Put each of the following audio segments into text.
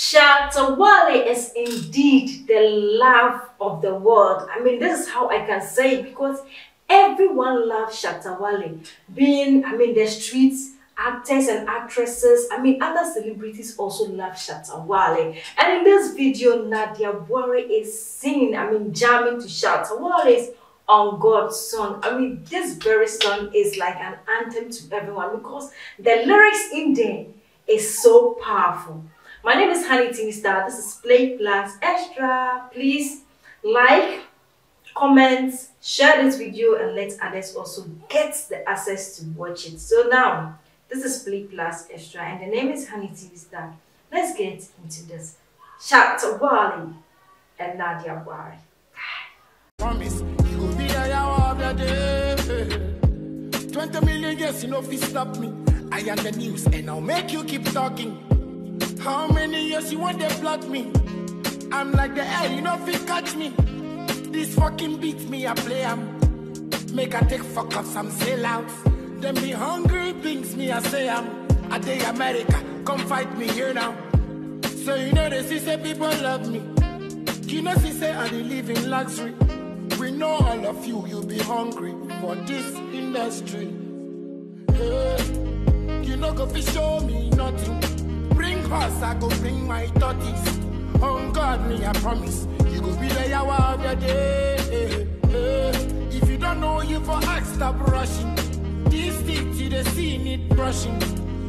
Shatta Wale is indeed the love of the world. I mean, this is how I can say it because everyone loves Shatta Wale. Being, I mean, the streets, actors and actresses, I mean, other celebrities also love Shatta Wale. And in this video, Nadia Buari is singing, I mean, jamming to Shatta Wale's on God's song. I mean, this very song is like an anthem to everyone because the lyrics in there is so powerful. My name is Honey TV This is Playpluzz Xtra. Please like, comment, share this video and let others also get the access to watch it. So now, this is Playpluzz Xtra and the name is Honey TV Let's get into this. Shatta Wale and Nadia Buari. Promise, you will be a yawa of the day. 20 million years, you know, if you stop me. I am the news, and I'll make you keep talking. How many years you want to plot me? I'm like the air, you know, if you catch me. This fucking beats me, I play am. Make I take fuck off some sellouts. Them be hungry things me, I say um, I'm. I day America, come fight me here now. So you know they say people love me. You know see say I live in luxury. We know all of you, you be hungry for this industry. Yeah. You know go fi show me nothing. Bring I go bring my thirties. On God, me I promise. You go be the yawa of your day. Yeah. If you don't know, you for ask, stop rushing. This teeth you the see need brushing.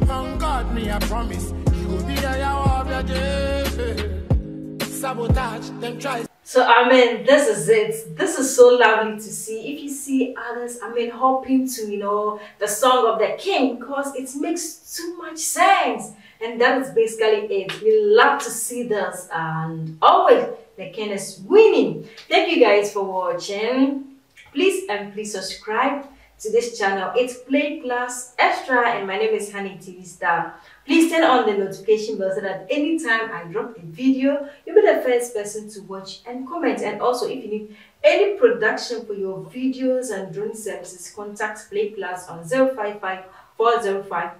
On God, me I promise. You go be the yawa of your day. Sabotage, them try. So I mean, this is it. This is so lovely to see. If you see others, I mean, hopping to you know the song of the king because it makes too much sense, and that is basically it. We love to see this, and always the king is winning. Thank you guys for watching. Please and please subscribe to this channel. It's Playpluzz Xtra, and my name is Honey TV Star. Please turn on the notification bell so that anytime I drop a video, you'll be the first person to watch and comment. And also, if you need any production for your videos and drone services, contact Playpluzz on 055 405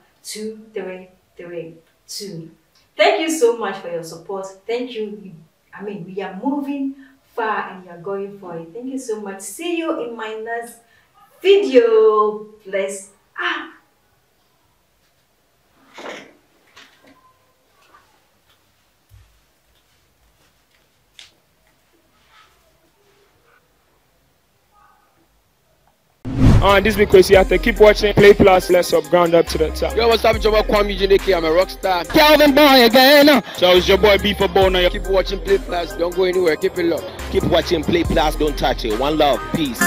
2332. Thank you so much for your support. Thank you. I mean, we are moving far and you're going for it. Thank you so much. See you in my next video. Bless. Ah. Uh, this week we have to keep watching Playpluzz, let's up, ground up to the top. Yo, what's up? It's your boy Kwame Juneke. I'm a rock star. Calvin Boy again. So it's your boy B for Bona. Keep watching Playpluzz. Don't go anywhere. Keep it low. Keep watching Playpluzz. Don't touch it. One love. Peace.